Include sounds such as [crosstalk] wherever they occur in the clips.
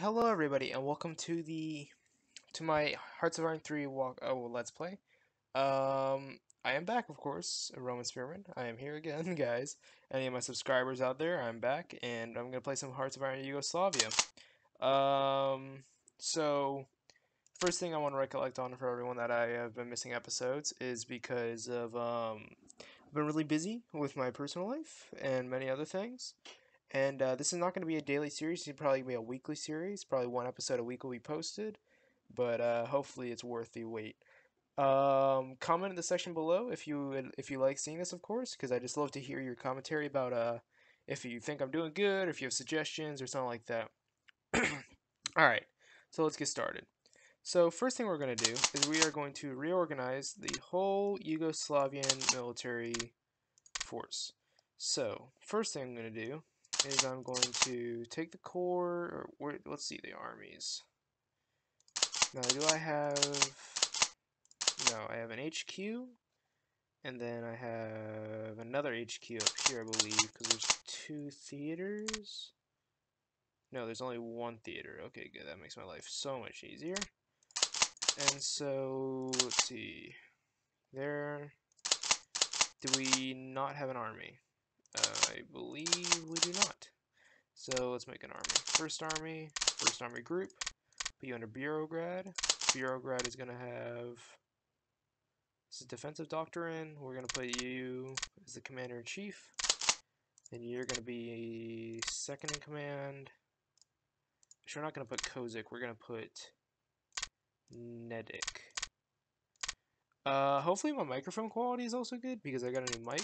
Hello everybody and welcome to the to my Hearts of Iron 3 walk oh let's play. Um I am back of course, Roman Spearman. I am here [laughs] again, guys. Any of my subscribers out there, I'm back and I'm gonna play some Hearts of Iron Yugoslavia. Um so first thing I want to recollect on for everyone that I have been missing episodes is because of um I've been really busy with my personal life and many other things. And uh, this is not going to be a daily series. It's probably going to be a weekly series. Probably one episode a week will be posted, but uh, hopefully it's worth the wait. Um, comment in the section below if you if you like seeing this, of course, because I just love to hear your commentary about uh if you think I'm doing good, or if you have suggestions or something like that. [clears throat] All right, so let's get started. So first thing we're going to do is we are going to reorganize the whole Yugoslavian military force. So first thing I'm going to do is I'm going to take the core, or where, let's see the armies. Now, do I have, no, I have an HQ, and then I have another HQ up here, I believe, because there's two theaters. No, there's only one theater. Okay, good, that makes my life so much easier. And so, let's see, there, do we not have an army? Uh, I believe. So let's make an army. First army, first army group. Put you under Bureaugrad. Bureaugrad is going to have this is defensive doctrine. We're going to put you as the commander in chief. And you're going to be second in command. Actually, we're not going to put Kozik. We're going to put Nedik. Uh, hopefully my microphone quality is also good because I got a new mic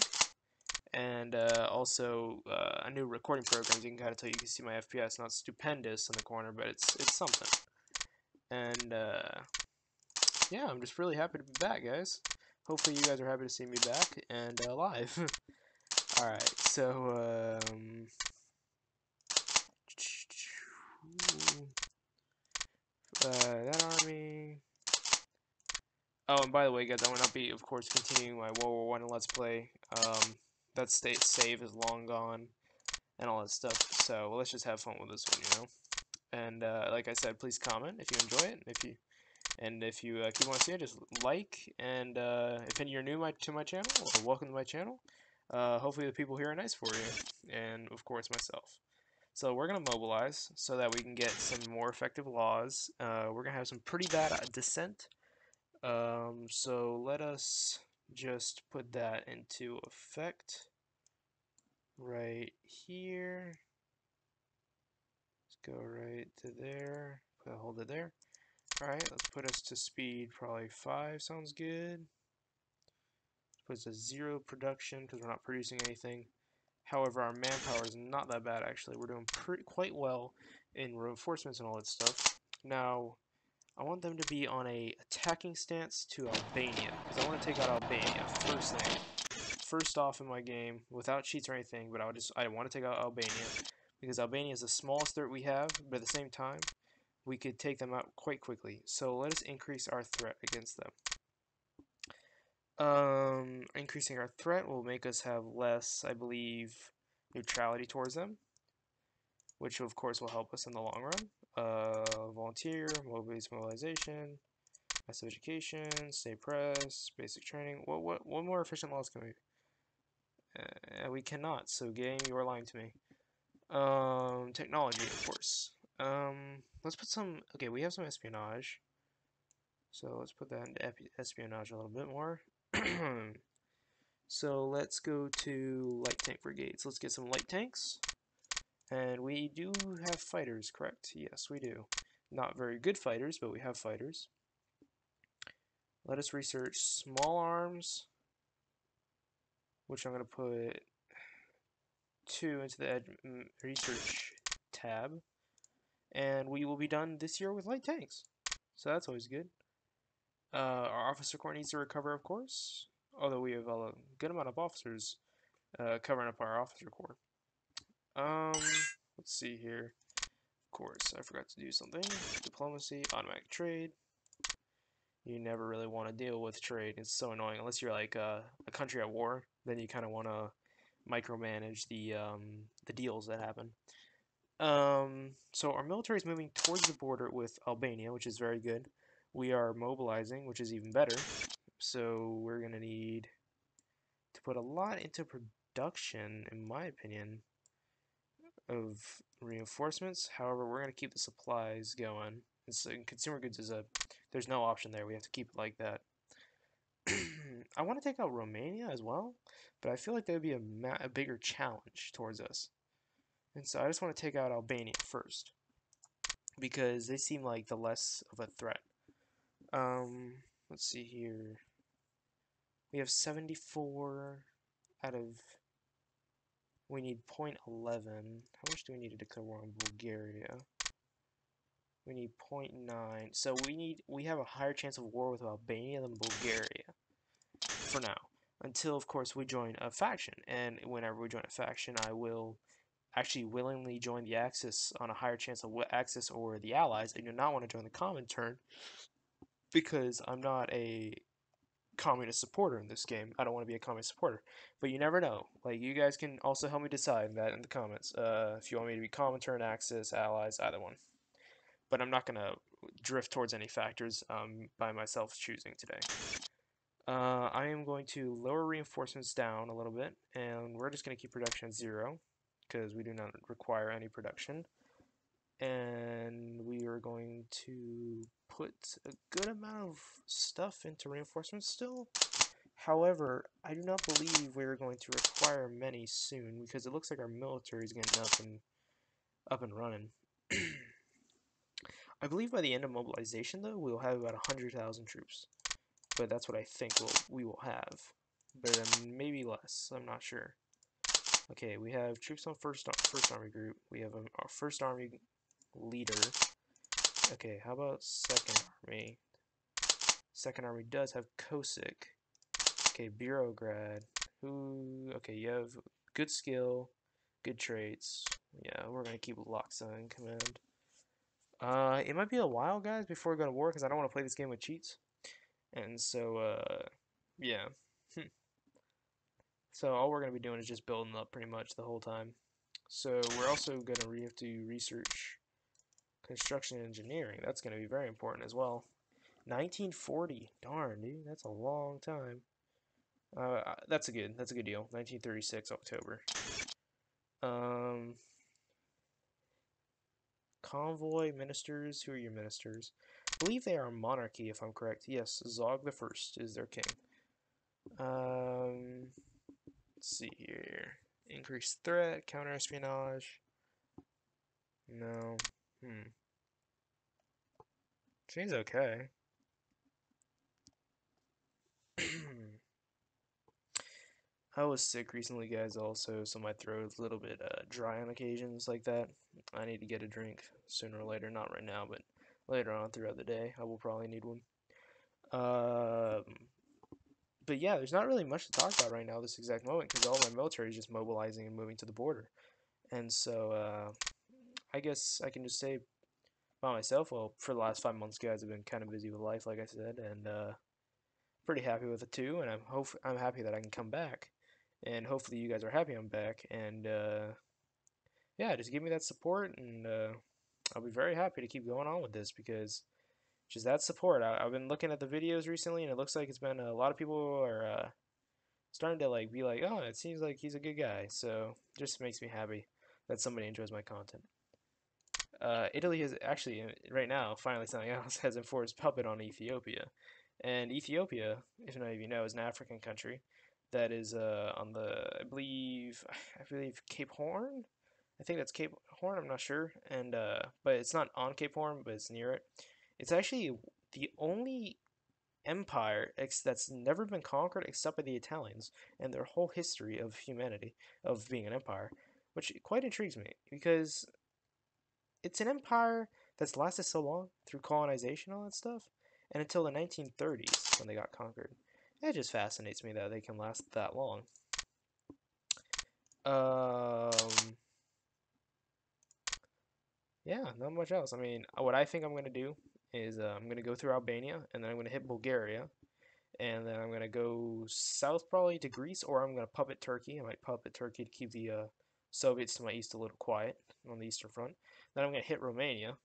and uh, also uh, a new recording program. You can kind of tell, you can see my FPS not stupendous in the corner, but it's it's something. And uh, yeah, I'm just really happy to be back, guys. Hopefully, you guys are happy to see me back and uh, live. [laughs] All right, so um, [tsk] uh, that army. Oh, and by the way, guys, I will not be, of course, continuing my World War One Let's Play. Um, that state save is long gone and all that stuff. So well, let's just have fun with this one, you know. And uh, like I said, please comment if you enjoy it. If you and if you uh, keep on seeing it, just like. And uh, if you're new my, to my channel, welcome to my channel. Uh, hopefully the people here are nice for you, and of course myself. So we're gonna mobilize so that we can get some more effective laws. Uh, we're gonna have some pretty bad dissent. Um, so let us just put that into effect right here. Let's go right to there. Put, a hold it there. Alright, let's put us to speed probably 5 sounds good. Put us to 0 production because we're not producing anything. However, our manpower is not that bad actually. We're doing pretty quite well in reinforcements and all that stuff. Now, I want them to be on a attacking stance to Albania, because I want to take out Albania first thing. First off in my game, without cheats or anything, but I would just I want to take out Albania, because Albania is the smallest threat we have, but at the same time, we could take them out quite quickly. So let us increase our threat against them. Um, increasing our threat will make us have less, I believe, neutrality towards them, which of course will help us in the long run uh, volunteer, mobilize mobilization, massive education, state press, basic training. What what what more efficient laws can we? Uh, we cannot. So game, you are lying to me. Um, technology, of course. Um, let's put some. Okay, we have some espionage. So let's put that into espionage a little bit more. [clears throat] so let's go to light tank brigades. Let's get some light tanks. And we do have fighters, correct? Yes, we do. Not very good fighters, but we have fighters. Let us research small arms, which I'm going to put two into the research tab. And we will be done this year with light tanks. So that's always good. Uh, our officer corps needs to recover, of course, although we have a good amount of officers uh, covering up our officer corps. Um, let's see here. Of course, I forgot to do something. Diplomacy, automatic trade. You never really want to deal with trade. It's so annoying. Unless you're like uh, a country at war, then you kind of want to micromanage the um, the deals that happen. Um, so our military is moving towards the border with Albania, which is very good. We are mobilizing, which is even better. So we're going to need to put a lot into production, in my opinion, of reinforcements. However, we're going to keep the supplies going. It's, consumer goods is a, there's no option there. We have to keep it like that. [clears throat] I want to take out Romania as well, but I feel like that would be a, a bigger challenge towards us. And so I just want to take out Albania first because they seem like the less of a threat. Um, let's see here. We have 74 out of. We need 0.11. How much do we need to declare war on Bulgaria? We need 0.9. So we need we have a higher chance of war with Albania than Bulgaria for now. Until of course we join a faction. And whenever we join a faction, I will actually willingly join the Axis on a higher chance of Axis or the Allies, and do not want to join the Comintern because I'm not a communist supporter in this game. I don't want to be a communist supporter, but you never know. Like you guys can also help me decide that in the comments. Uh, if you want me to be Comintern, Axis, Allies, either one. But I'm not gonna drift towards any factors um, by myself choosing today. Uh, I am going to lower reinforcements down a little bit, and we're just going to keep production at zero because we do not require any production. And we are going to put a good amount of stuff into reinforcements still. However, I do not believe we're going to require many soon because it looks like our military is getting up and up and running. [clears throat] I believe by the end of mobilization, though, we'll have about 100,000 troops. But that's what I think we'll, we will have. But um, maybe less. I'm not sure. Okay, we have troops on first first army group. We have um, our first army leader. Okay, how about second army? Second army does have Kosick. Okay, Bureaugrad. Who? Okay, you have good skill, good traits. Yeah, we're gonna keep Laksa in command. Uh, it might be a while, guys, before we go to war, because I don't want to play this game with cheats. And so, uh, yeah. So all we're going to be doing is just building up pretty much the whole time. So we're also going to have to research construction engineering. That's going to be very important as well. 1940. Darn, dude, that's a long time. Uh, that's a good. That's a good deal. 1936 October. Um, convoy ministers. Who are your ministers? I believe they are a monarchy, if I'm correct. Yes, Zog the First is their king. Um, Let's see here. Increased threat, counter espionage. No. Hmm. Seems okay. [clears throat] I was sick recently, guys, also, so my throat is a little bit uh, dry on occasions like that. I need to get a drink sooner or later. Not right now, but later on throughout the day, I will probably need one. Um, but yeah, there's not really much to talk about right now, this exact moment, because all my military is just mobilizing and moving to the border. And so, uh, I guess I can just say by myself, well, for the last five months, guys, I've been kind of busy with life, like I said, and uh, pretty happy with it too. And I'm hope I'm happy that I can come back, and hopefully you guys are happy I'm back. And uh, yeah, just give me that support, and uh, I'll be very happy to keep going on with this because just that support. I, have been looking at the videos recently, and it looks like it's been a lot of people are uh, starting to like be like, oh, it seems like he's a good guy. So just makes me happy that somebody enjoys my content. Uh, Italy has actually uh, right now finally something [laughs] else has enforced puppet on Ethiopia, and Ethiopia, if none of you know, is an African country that is uh, on the I believe [sighs] I believe Cape Horn. I think that's Cape Horn. I'm not sure, and uh, but it's not on Cape Horn, but it's near it. It's actually the only empire that's never been conquered except by the Italians and their whole history of humanity of being an empire, which quite intrigues me because it's an empire that's lasted so long through colonization all that stuff, and until the 1930s when they got conquered. It just fascinates me that they can last that long. Um, yeah, not much else. I mean, what I think I'm going to do is uh, I'm going to go through Albania, and then I'm going to hit Bulgaria, and then I'm going to go south probably to Greece, or I'm going to puppet Turkey. I might puppet Turkey to keep the uh, Soviets to my east a little quiet on the eastern front. Then I'm going to hit Romania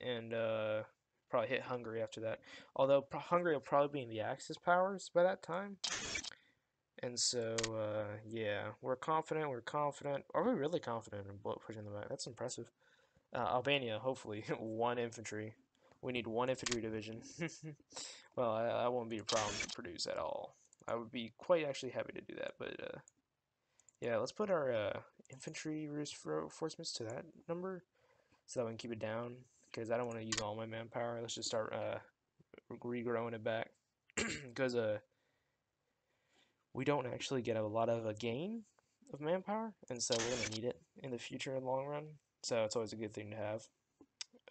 and uh, probably hit Hungary after that. Although Hungary will probably be in the Axis powers by that time. And so, uh, yeah, we're confident. We're confident. Are we really confident in pushing them back? That's impressive. Uh, Albania, hopefully, [laughs] one infantry. We need one infantry division. [laughs] well, I, I won't be a problem to produce at all. I would be quite actually happy to do that, but uh, yeah, let's put our uh, infantry reinforcements to that number so that we can keep it down because I don't want to use all my manpower. Let's just start uh, regrowing it back [clears throat] because uh, we don't actually get a lot of a gain of manpower, and so we're gonna need it in the future in the long run. So it's always a good thing to have.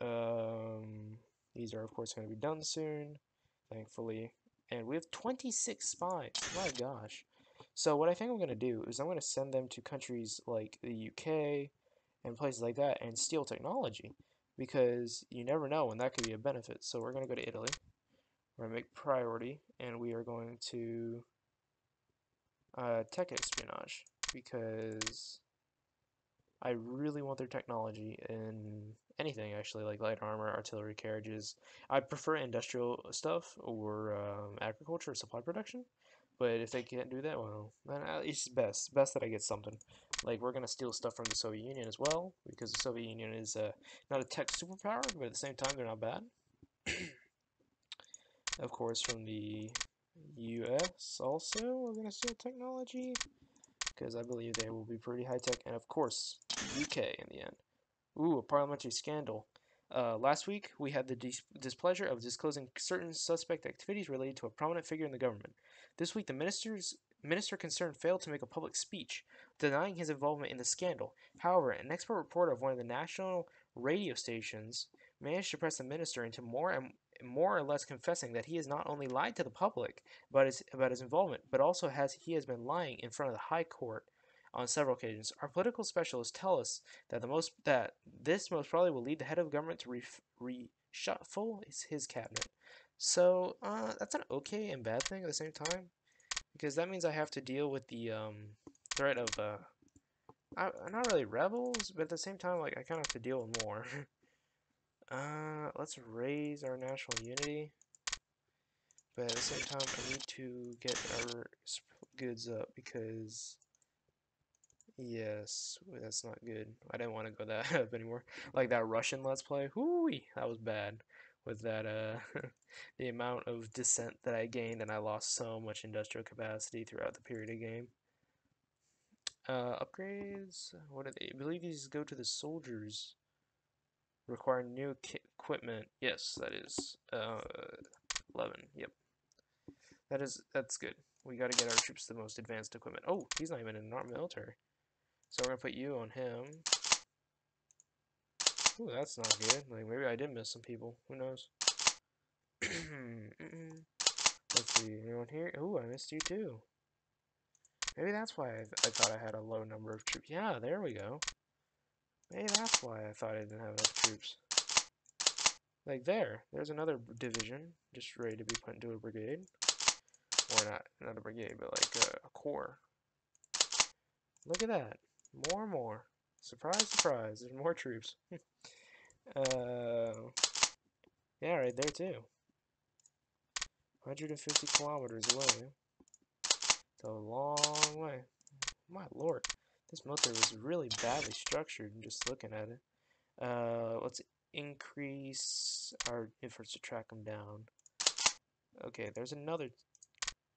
Um, these are of course going to be done soon, thankfully. And we have 26 spies. My gosh. So what I think I'm going to do is I'm going to send them to countries like the UK and places like that and steal technology because you never know when that could be a benefit. So we're going to go to Italy. We're going to make priority and we are going to uh, tech espionage because I really want their technology in anything actually, like light armor, artillery carriages. I prefer industrial stuff or um, agriculture or supply production. But if they can't do that, well, then uh, it's best. Best that I get something. Like, we're going to steal stuff from the Soviet Union as well, because the Soviet Union is uh, not a tech superpower, but at the same time, they're not bad. [clears throat] of course, from the US also, we're going to steal technology, because I believe they will be pretty high-tech. And, of course, UK in the end. Ooh, a parliamentary scandal. Uh, last week, we had the dis displeasure of disclosing certain suspect activities related to a prominent figure in the government. This week, the minister's minister concerned failed to make a public speech denying his involvement in the scandal. However, an expert reporter of one of the national radio stations managed to press the minister into more and more or less confessing that he has not only lied to the public about his about his involvement, but also has he has been lying in front of the High Court on several occasions. Our political specialists tell us that the most that this most probably will lead the head of government to reshuffle his cabinet. So uh, that's an okay and bad thing at the same time, because that means I have to deal with the um, threat of uh, I, not really rebels, but at the same time, like I kind of have to deal with more. [laughs] uh, let's raise our national unity, but at the same time, I need to get our goods up because Yes, that's not good. I didn't want to go that [laughs] up anymore. Like that Russian Let's Play, whoo that was bad. With that, uh, [laughs] the amount of dissent that I gained, and I lost so much industrial capacity throughout the period of game. Uh, upgrades, what are they? I believe these go to the soldiers. Require new equipment. Yes, that is, uh, 11, yep. That is, that's good. We gotta get our troops the most advanced equipment. Oh, he's not even in our military. So we're gonna put you on him. Ooh, that's not good. Like, maybe I did miss some people. Who knows? [clears throat] Let's see. Anyone here? Ooh, I missed you too. Maybe that's why I, th I thought I had a low number of troops. Yeah, there we go. Maybe that's why I thought I didn't have enough troops. Like there, there's another division just ready to be put into a brigade. Or not, not a brigade, but like a, a corps. Look at that. More and more. Surprise, surprise, there's more troops. [laughs] uh, yeah, right there too. 150 kilometers away. It's a long way. My lord, this motor was really badly structured just looking at it. Uh, let's increase our efforts to track them down. Okay, there's another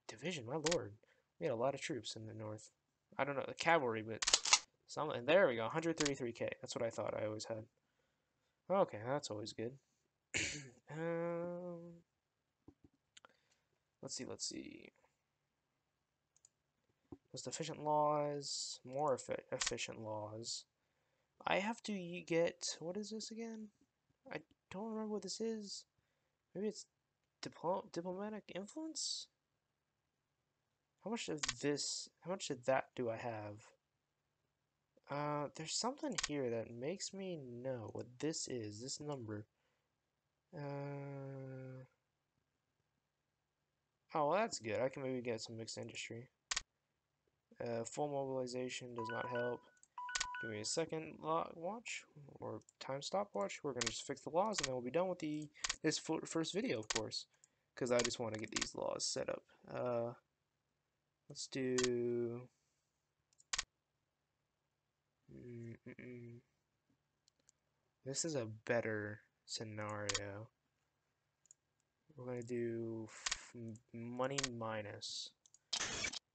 division, my lord. We had a lot of troops in the north. I don't know, the cavalry, but some, and there we go, 133k. That's what I thought I always had. Okay, that's always good. [clears throat] um, let's see, let's see. Most efficient laws, more effi efficient laws. I have to get, what is this again? I don't remember what this is. Maybe it's diplo diplomatic influence? How much of this, how much of that do I have? Uh, there's something here that makes me know what this is, this number. Uh, oh, well, that's good. I can maybe get some mixed industry. Uh, full mobilization does not help. give me a second watch or time stopwatch. We're gonna just fix the laws and then we'll be done with the this first video, of course, because I just want to get these laws set up. Uh, let's do. This is a better scenario. We're gonna do money minus.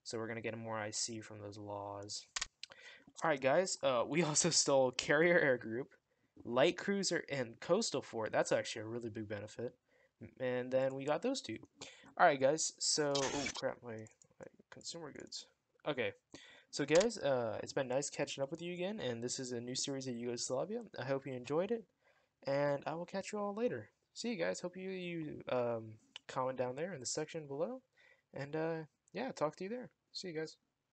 So we're gonna get more IC from those laws. Alright guys, uh, we [laughs] also stole Carrier Air Group, Light Cruiser, and Coastal Fort. That's actually a really big benefit. And then we got those two. Alright guys, so, oh crap, my, my consumer goods. Okay, so guys, uh, it's been nice catching up with you again, and this is a new series of Yugoslavia. I hope you enjoyed it, and I will catch you all later. See you guys, hope you, you um, comment down there in the section below, and uh, yeah, talk to you there. See you guys.